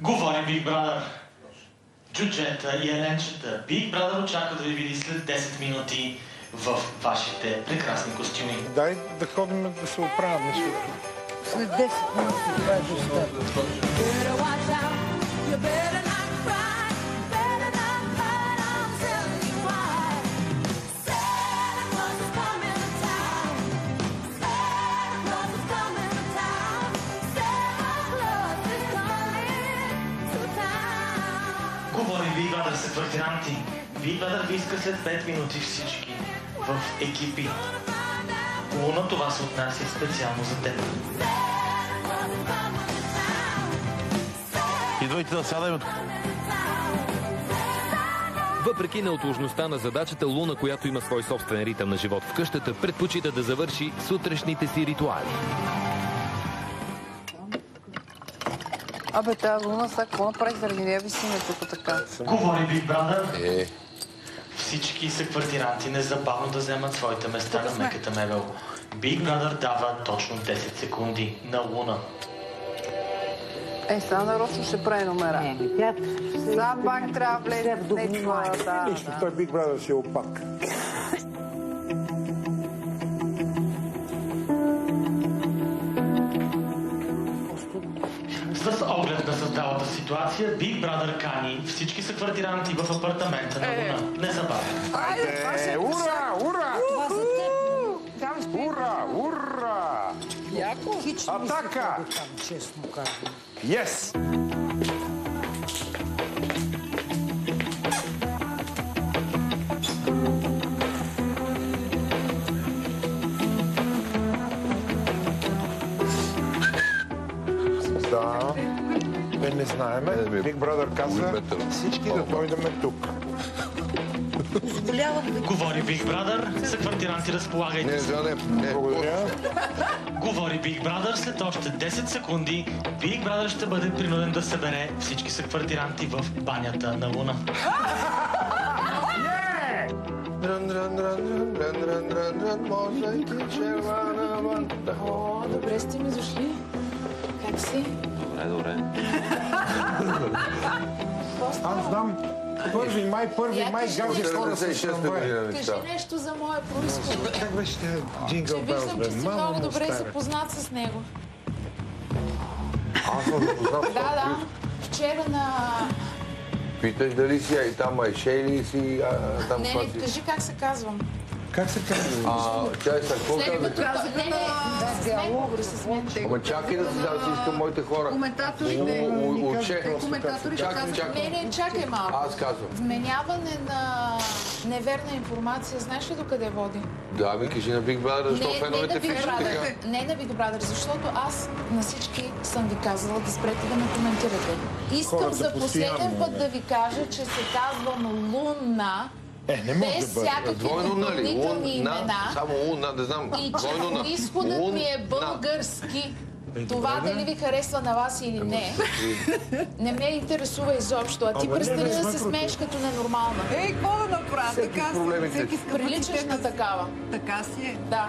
Говори Big Brother. Джуджета и Еленчета. Big Brother очаква да ви види след 10 минути в вашите прекрасни костюми. Дай да ходим да се нещата. След 10 минути това е достатъчно. Big Brother ви иска след 5 минути всички в екипи. Луна, това се отнася специално за теб. Идвайте да сядаме. Въпреки неотложността на задачата, Луна, която има свой собствен ритъм на живот в къщата, предпочита да завърши сутрешните си ритуали. Абе, тази луна сега какво направих заради нея висиме тук така? Говори Big Brother. Е, Всички са квартиранти незабавно да вземат своите места на меката мебел. Big Brother дава точно 10 секунди на Луна. Е, сега нарочно ще прави номера. Сега пак трябва да влезе в това. Нищо, той Big Brother си е опак. Ситуация, Big Brother кани всички са квартиранти в апартамента на Луна. Незабавно. Айде, това ще Е, е ура, ура! Ще Ура, ура! яко. Не Атака! честно казвам. Yes! Знаеме. Big Brother каза всички да дойдем тук. Говори Big Brother, са квартиранти разполагайте не, за не. Благодаря. Говори Big Brother, след още 10 секунди Big Brother ще бъде принуден да събере всички са квартиранти в банята на Луна. Може и добре сте ми дошли. Как си? Аз знам. Първи май, първи Я май гази хора с 76-та трамвай. година Кажи нещо за моя происход. Как беше тя Че джингъл белс, виждам, че си много добре запознат с него. Аз съм запознат с Да, да. Вчера на... Питаш дали си, а и там Айше или си, а, там Не, кажи как се казвам. Как се казва? А, чай са, какво мен. Ама чакай да си дам си искам моите хора. Коментаторите. Коментаторите Чакай. Не, не, чакай малко. Аз казвам. Вменяване на неверна информация, знаеш ли докъде води? Да, ми кажи на Big Brother, защо феновете Big пишат така. Brother. Не на Big Brother, защото аз на всички съм ви казала да спрете да ме коментирате. Искам за последен път да ви кажа, че се казвам Луна, Е, не може без да бъде. всякакви Двойно нали? допълнителни Луна, имена. само луна, не знам. И че происходът ми е Луна. Български. Това добре, дали ви харесва на вас или не, не ме интересува изобщо. А ти престани да се смееш като ненормална. Ей, какво да направя? Така си. Всеки иска Приличаш на такава. Така си е. Да.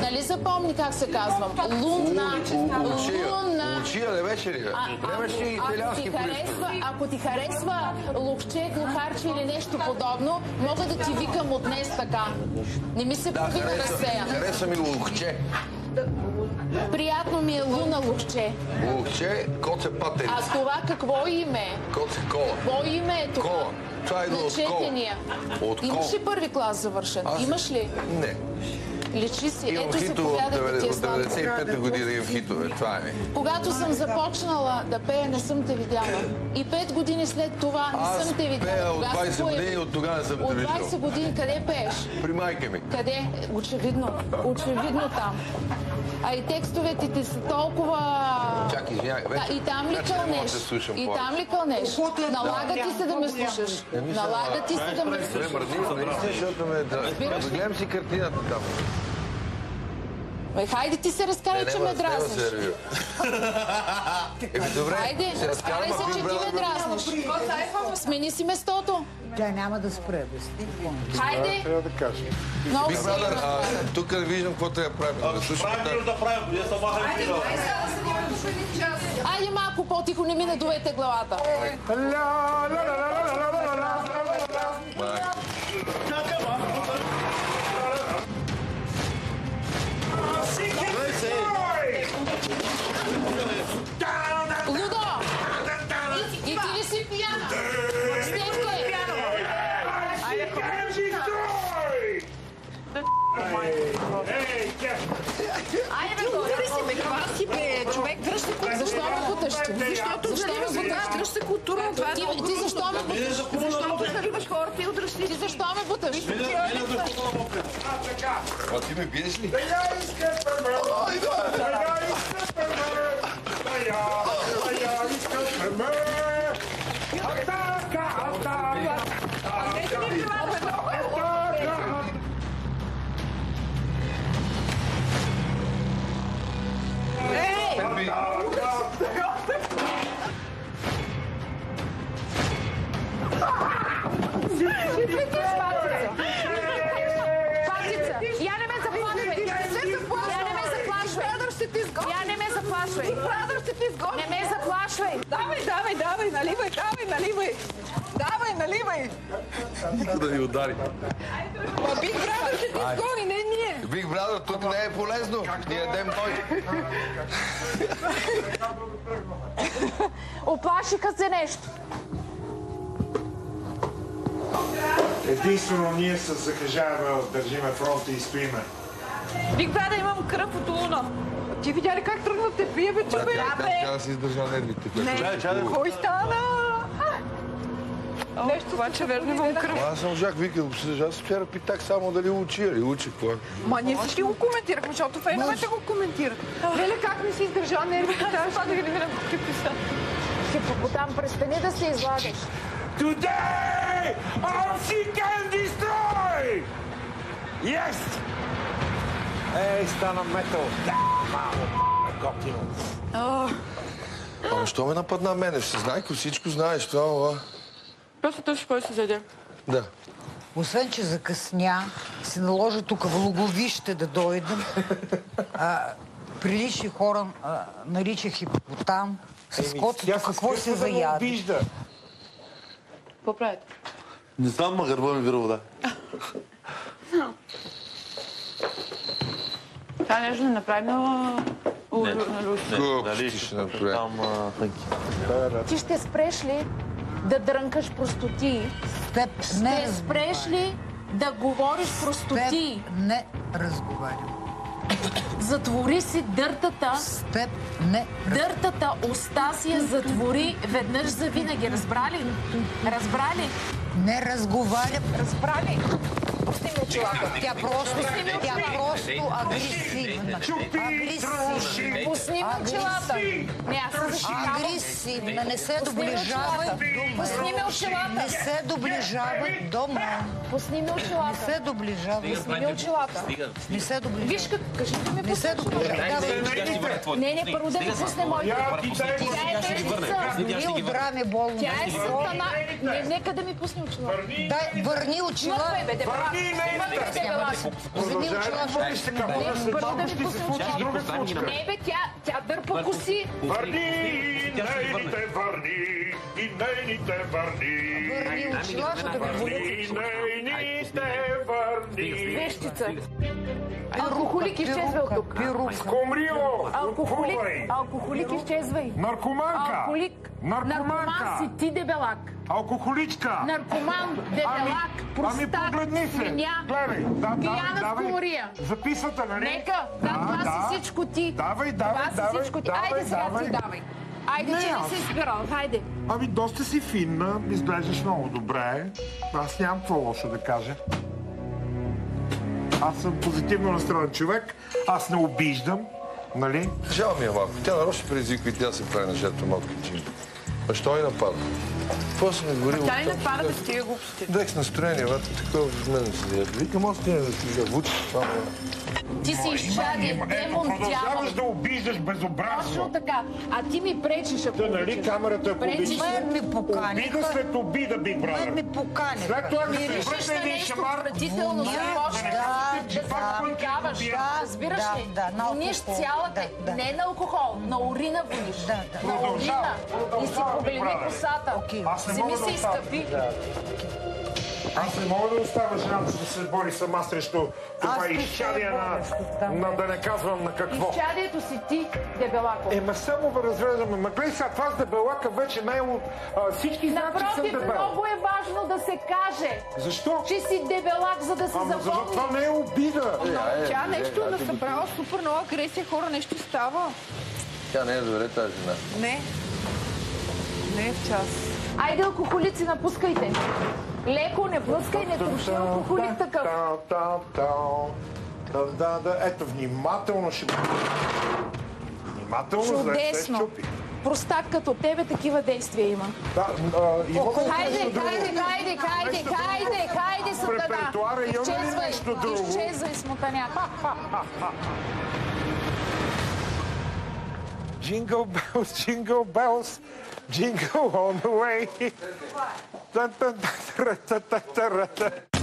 Нали запомни как се казвам? Луна. Лучия. Луна. Лучия, не беше ли? ако, ти италиански харесва, ако ти харесва ловче, глухарче или нещо подобно, мога да ти викам от днес така. Не ми се Да, прави на хареса, разсея. хареса ми лухче. Приятно ми е Луна. Лухче, коце патен. А това какво име? Коце кола. Какво име е това? Кола. Това е от кола. От кола. Имаш ли първи клас завършен? Аз- Имаш ли? Не. Личи си. Имам Ето от заповядайте ти сладко. 95-та година имам хитове. Това е. Когато съм започнала да пея, не съм те видяла. И пет години след това не Аз съм те видяла. пея от Кога се 20 появи? години от тогава не съм те От виждал. 20 години къде пееш? При майка ми. Къде? Очевидно. Очевидно там. А и текстовете ти са толкова... Чакай, извинявай. Вече, Да, и там ли кълнеш? И там ли кълнеш? Каквото е Налага ти се да ме слушаш. Налага ти се да ме слушаш. гледам си картината там. Бе, хайде ти се разкарай, че ме дразниш. Хайде, се разкарай се, че ти ме дразниш. Смени си местото. Тя няма да спре, бе. стига. Хайде, Трябва да кажа. много има. а, тук не виждам какво трябва да правим. Правим да правим? Я съм махам Айде малко по-тихо, не ми надувайте главата. Лудо! Защото буташ? дръж се културно, това е Ти, много ти защо ме буташ? Защото заливаш хората и удръж Ти защо ме буташ? А ти ме биеш ли? Патица, Не ме заплашвай! Давай, давай, давай, наливай, давай, наливай. Давай, наливай. Нека да ни удари. Ма Биг Брадър ще ти изгони, не ние. Биг Брадър, тук не е полезно. Ние ядем той. Оплашиха се нещо. Единствено ние с Закажаева държиме фронта и стоиме. Биг Брадър, имам кръв от луна. Ти видя ли как тръгна те бие, бе, че бе? Тя да си издържа нервите. Кой стана? Нещо това, че верно имам кръв. Аз съм Жак викал, аз вчера питах само дали учи или учи какво е. Ма ние всички го коментирахме, защото феновете го коментират. Леле, как не си издържа нервите, трябва това да ги намирам какви писа. Хипопотам, престани да се излагаш. Today, Archie can destroy! Yes! Ей, стана метал. Да, мамо, готино. Ама що ме нападна мене? Ще знайко, всичко знаеш това, ова. Просто тъж кой се заде. Да. Освен, че закъсня, се наложи тук в логовище да дойдем. А, прилични хора а, наричах хипопотам. С котето какво се заяде? Какво правите? Не знам, ма гърба ми вира вода. Това нещо не направи на... на. Глупости ще направи. Там а, хънки. Ти ще спреш ли да дрънкаш простотии? С теб не Ще спреш ли да говориш теб простотии? не разговарям. Затвори си дъртата. С теб не Дъртата уста си я затвори веднъж за винаги. Разбрали? Разбрали? Не разговарям. Разбрали? Пусни очилата. Тя просто, тя просто агресивна. Агресивна. Пусни ми очилата. Не, аз се защитавам. Агресивна. Не се Пусни доближавай очилата. до Пусни мен. очилата. Не се доближавай до мен. Пусни ми Не очилата. се доближавай. Пусни очилата. Не се доближавай. Виж как, кажи ми ми Не се пусни доближавай. Не, не, първо да ми пусне моите. Тя е вещица. Дори от раме болно. Тя е сатана. Не, нека да ми пусне очилата. Върни очила. Мъртве, бе, очила. Така. Не, първо да ми Ще се пусне случи очилата. друга случка. Не, бе, тя, тя дърпа коси. Върни нейните върни и нейните върни. Върни очила, за да ви болят И нейните върни. Вещица. Алкохолик изчезва от тук. Комрио! Алкохолик, изчезвай. Наркоманка! Алкохолик. Наркоман си ти дебелак. Алкохоличка! Наркоман, дебелак, ами простак, погледни се! свиня, Гледай! Да, пияна давай, давай. калория. Записвате, нали? Нека, да, това си всичко ти. Давай, давай, Това си давай, всичко ти. давай, Айде сега давай. ти давай. Айде, Не, че не си избирал. Хайде. Ами доста си финна, изглеждаш много добре. Аз нямам какво лошо да кажа. Аз съм позитивно настроен човек. Аз не обиждам, нали? Жал ми е малко. Тя нарочно предизвиква и тя се прави на жертва малко кичим. А що и напада? Какво съм ми горил? Тя ни напада без тия глупости. Дек с настроение, бе, такова в мен се яде. Викам, още не да си завучи. Това ме- Ти си изчадие, демон, Продължаваш да обиждаш безобразно. Точно така. А ти ми пречиш, ако Да, нали камерата, ако Пречиш. Мен ми поканиха. Обида след обида, Биг Мен Брадър. ми поканиха. След това ми се връща на един шамар. отвратително, да, да да, да, Разбираш да, ли? да, Вониш цялата, Да, да. не на алкохол, на урина вониш. Да, да. На урина. И си погледни брат. косата. Окей. Аз не Вземи мога да се оставя. Аз не мога да оставя жената да се бори сама срещу това се изчадие на, да не казвам на какво. Изчадието си ти, дебелако. Ема само ме разреждаме. Ма гледай сега, това с дебелака вече не е от... а, Всички знаят, че съм Напротив, дебел. много е важно да се каже, Защо? че си дебелак, за да се Ама запомни. това не е обида? Тя нещо е насъбрала супер много агресия, хора, нещо става. Тя не е добре тази жена. Не. Не е в час. Айде, алкохолици, напускайте. Леко, не блъскай, не труши алкохолик такъв. Та, та, та. Да, да, да. Ето, внимателно ще го... Внимателно, Чудесно. щупи. Простак като тебе такива действия има. Да, а, има ли Хайде, нещо друго? хайде, хайде, хайде, Нещо друго? хайде, хайде, В сатана. репертуара имаме ли Изчезвай, нещо друго? изчезвай, смотаняк. Jingle bells, jingle bells, jingle all the way.